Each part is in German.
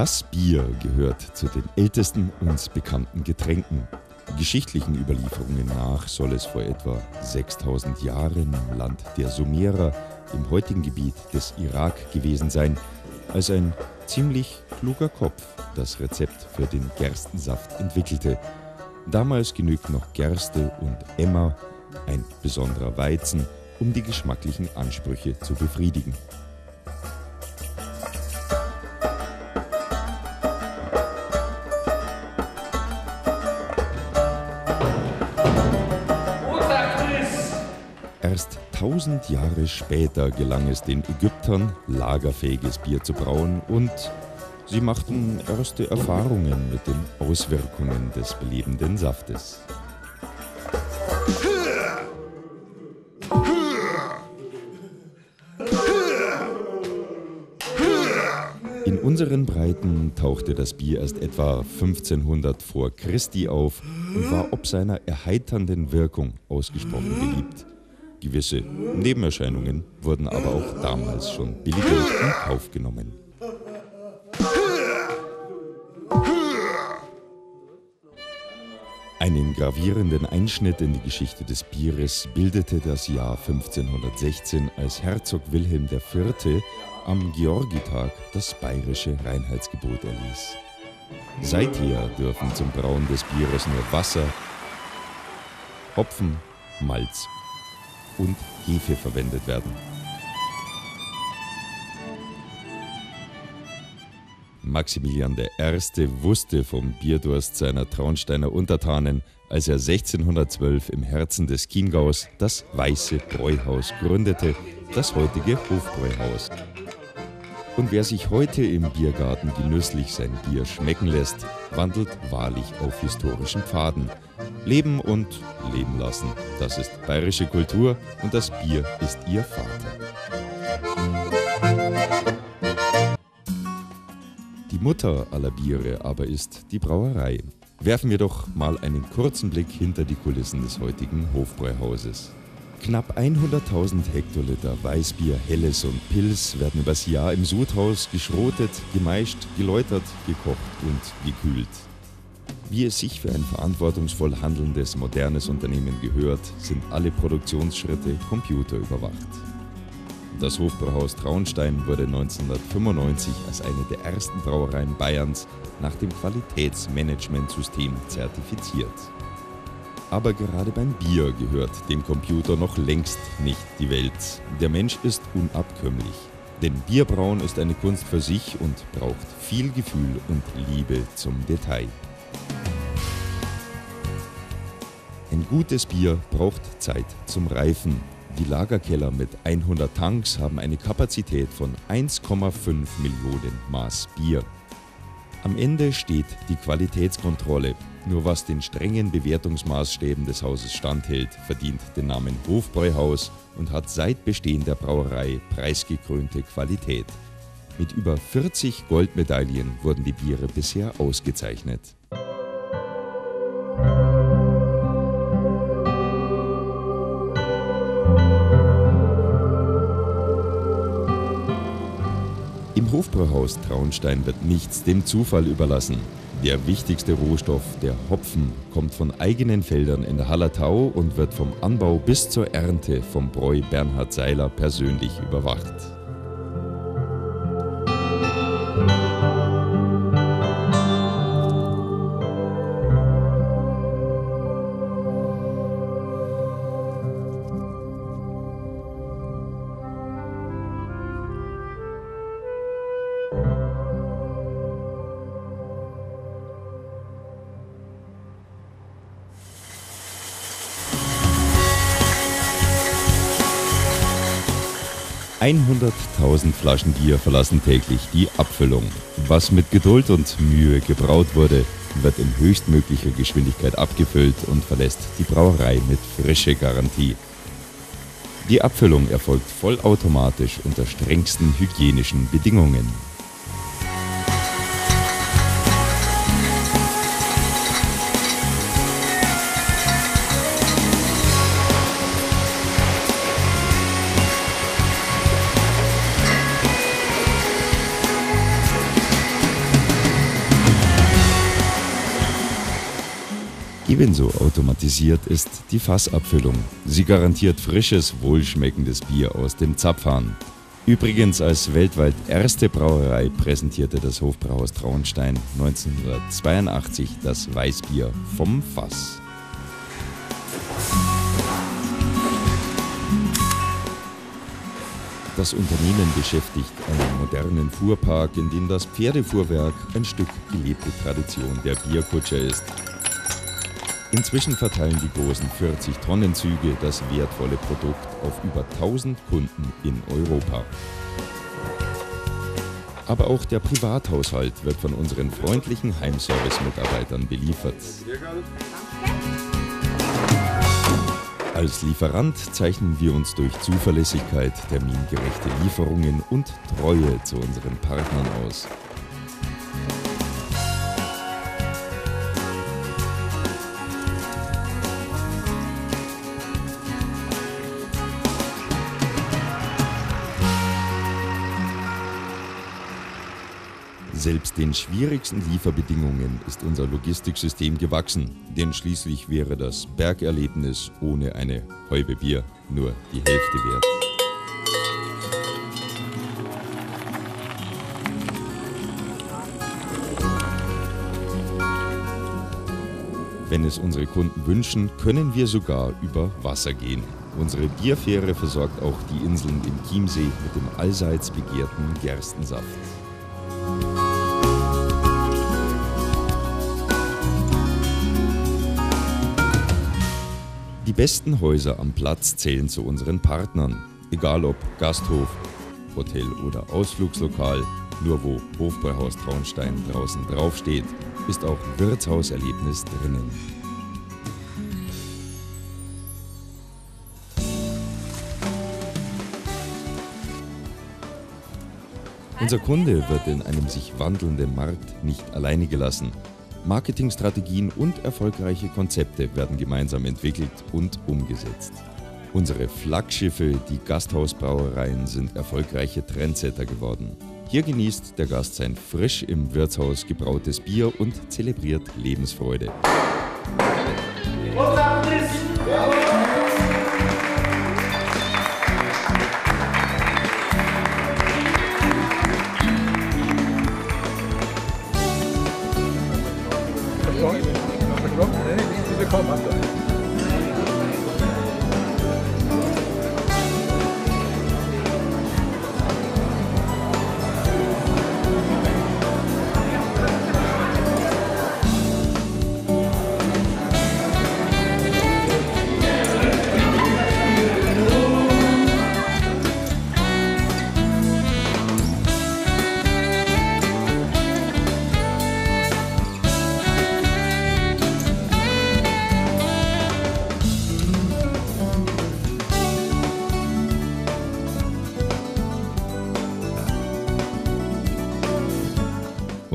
Das Bier gehört zu den ältesten uns bekannten Getränken. Geschichtlichen Überlieferungen nach soll es vor etwa 6000 Jahren im Land der Sumerer im heutigen Gebiet des Irak gewesen sein, als ein ziemlich kluger Kopf das Rezept für den Gerstensaft entwickelte. Damals genügt noch Gerste und Emmer, ein besonderer Weizen, um die geschmacklichen Ansprüche zu befriedigen. Erst tausend Jahre später gelang es den Ägyptern, lagerfähiges Bier zu brauen und sie machten erste Erfahrungen mit den Auswirkungen des belebenden Saftes. In unseren Breiten tauchte das Bier erst etwa 1500 vor Christi auf und war ob seiner erheiternden Wirkung ausgesprochen beliebt. Gewisse Nebenerscheinungen wurden aber auch damals schon billigend in Kauf genommen. Einen gravierenden Einschnitt in die Geschichte des Bieres bildete das Jahr 1516, als Herzog Wilhelm IV. am Georgitag das bayerische Reinheitsgebot erließ. Seither dürfen zum Brauen des Bieres nur Wasser, Hopfen, Malz und Hefe verwendet werden. Maximilian I. wusste vom Bierdurst seiner Traunsteiner Untertanen, als er 1612 im Herzen des Chiemgaus das Weiße Bräuhaus gründete, das heutige Hofbräuhaus. Und wer sich heute im Biergarten genüsslich sein Bier schmecken lässt, wandelt wahrlich auf historischen Pfaden. Leben und leben lassen, das ist bayerische Kultur und das Bier ist ihr Vater. Die Mutter aller Biere aber ist die Brauerei. Werfen wir doch mal einen kurzen Blick hinter die Kulissen des heutigen Hofbräuhauses. Knapp 100.000 Hektoliter Weißbier, Helles und Pils werden übers Jahr im Sudhaus geschrotet, gemeischt, geläutert, gekocht und gekühlt. Wie es sich für ein verantwortungsvoll handelndes modernes Unternehmen gehört, sind alle Produktionsschritte computerüberwacht. Das Hofbrauhaus Traunstein wurde 1995 als eine der ersten Brauereien Bayerns nach dem Qualitätsmanagementsystem zertifiziert. Aber gerade beim Bier gehört dem Computer noch längst nicht die Welt. Der Mensch ist unabkömmlich. Denn Bierbrauen ist eine Kunst für sich und braucht viel Gefühl und Liebe zum Detail. Ein gutes Bier braucht Zeit zum Reifen. Die Lagerkeller mit 100 Tanks haben eine Kapazität von 1,5 Millionen Maß Bier. Am Ende steht die Qualitätskontrolle. Nur was den strengen Bewertungsmaßstäben des Hauses standhält, verdient den Namen Hofbräuhaus und hat seit Bestehen der Brauerei preisgekrönte Qualität. Mit über 40 Goldmedaillen wurden die Biere bisher ausgezeichnet. Hofbräuhaus Traunstein wird nichts dem Zufall überlassen. Der wichtigste Rohstoff, der Hopfen, kommt von eigenen Feldern in der Hallertau und wird vom Anbau bis zur Ernte vom Bräu Bernhard Seiler persönlich überwacht. ...100.000 Flaschen Bier verlassen täglich die Abfüllung. Was mit Geduld und Mühe gebraut wurde, wird in höchstmöglicher Geschwindigkeit abgefüllt und verlässt die Brauerei mit frische Garantie. Die Abfüllung erfolgt vollautomatisch unter strengsten hygienischen Bedingungen. Ebenso automatisiert ist die Fassabfüllung. Sie garantiert frisches, wohlschmeckendes Bier aus dem Zapfhahn. Übrigens als weltweit erste Brauerei präsentierte das Hofbrauhaus Traunstein 1982 das Weißbier vom Fass. Das Unternehmen beschäftigt einen modernen Fuhrpark, in dem das Pferdefuhrwerk ein Stück gelebte Tradition der Bierkutscher ist. Inzwischen verteilen die großen 40-Tonnen-Züge das wertvolle Produkt auf über 1000 Kunden in Europa. Aber auch der Privathaushalt wird von unseren freundlichen Heimservice-Mitarbeitern beliefert. Als Lieferant zeichnen wir uns durch Zuverlässigkeit, termingerechte Lieferungen und Treue zu unseren Partnern aus. Selbst den schwierigsten Lieferbedingungen ist unser Logistiksystem gewachsen, denn schließlich wäre das Bergerlebnis ohne eine Häube Bier nur die Hälfte wert. Wenn es unsere Kunden wünschen, können wir sogar über Wasser gehen. Unsere Bierfähre versorgt auch die Inseln im Chiemsee mit dem allseits begehrten Gerstensaft. Besten Häuser am Platz zählen zu unseren Partnern. Egal ob Gasthof, Hotel oder Ausflugslokal, nur wo Hofbräuhaus Traunstein draußen draufsteht, ist auch Wirtshauserlebnis drinnen. Unser Kunde wird in einem sich wandelnden Markt nicht alleine gelassen. Marketingstrategien und erfolgreiche Konzepte werden gemeinsam entwickelt und umgesetzt. Unsere Flaggschiffe, die Gasthausbrauereien, sind erfolgreiche Trendsetter geworden. Hier genießt der Gast sein frisch im Wirtshaus gebrautes Bier und zelebriert Lebensfreude.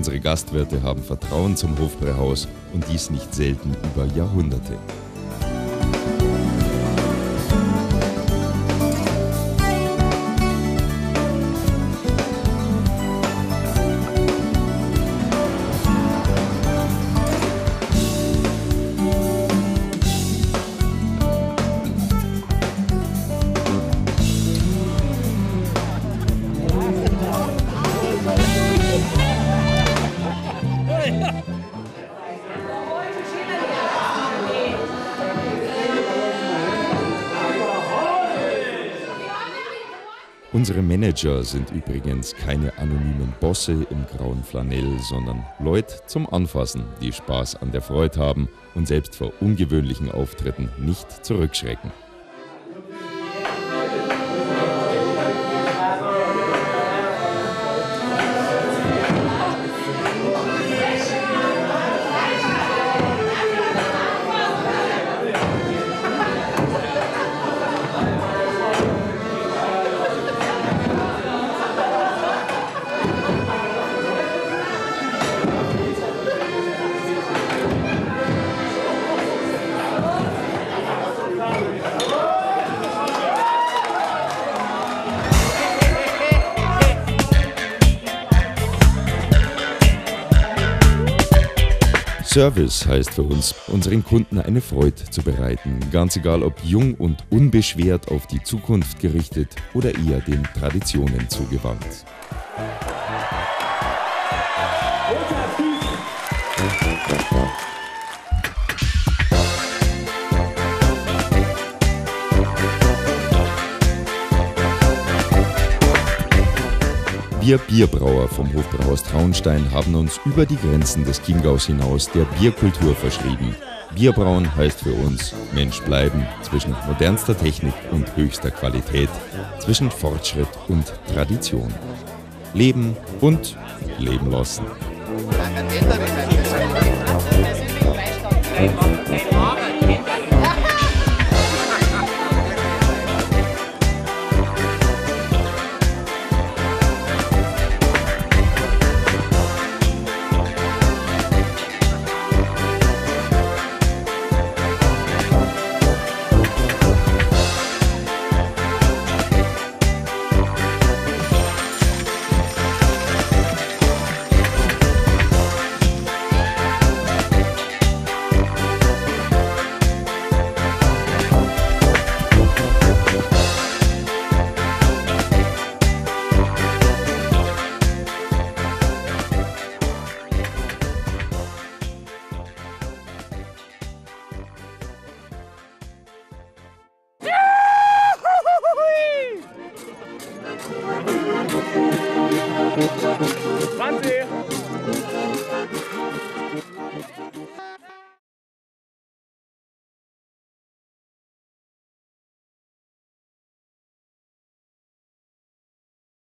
Unsere Gastwirte haben Vertrauen zum Hofbräuhaus und dies nicht selten über Jahrhunderte. Unsere Manager sind übrigens keine anonymen Bosse im grauen Flanell, sondern Leute zum Anfassen, die Spaß an der Freude haben und selbst vor ungewöhnlichen Auftritten nicht zurückschrecken. Service heißt für uns, unseren Kunden eine Freude zu bereiten, ganz egal ob jung und unbeschwert auf die Zukunft gerichtet oder eher den Traditionen zugewandt. Wir Bierbrauer vom Hofbrauhaus Traunstein haben uns über die Grenzen des Chiemgaus hinaus der Bierkultur verschrieben. Bierbrauen heißt für uns Mensch bleiben zwischen modernster Technik und höchster Qualität, zwischen Fortschritt und Tradition. Leben und leben lassen.